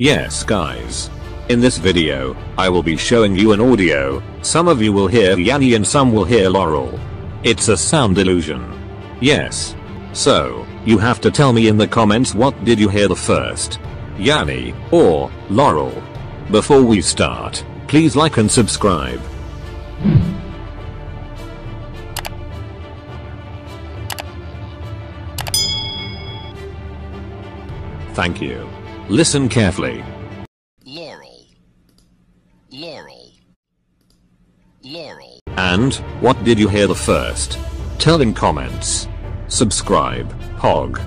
Yes guys. In this video, I will be showing you an audio, some of you will hear Yanny and some will hear Laurel. It's a sound illusion. Yes. So, you have to tell me in the comments what did you hear the first. Yanny, or Laurel. Before we start, please like and subscribe. Thank you. Listen carefully. Laurel. Laurel. Laurel. And, what did you hear the first? Tell in comments. Subscribe, Hog.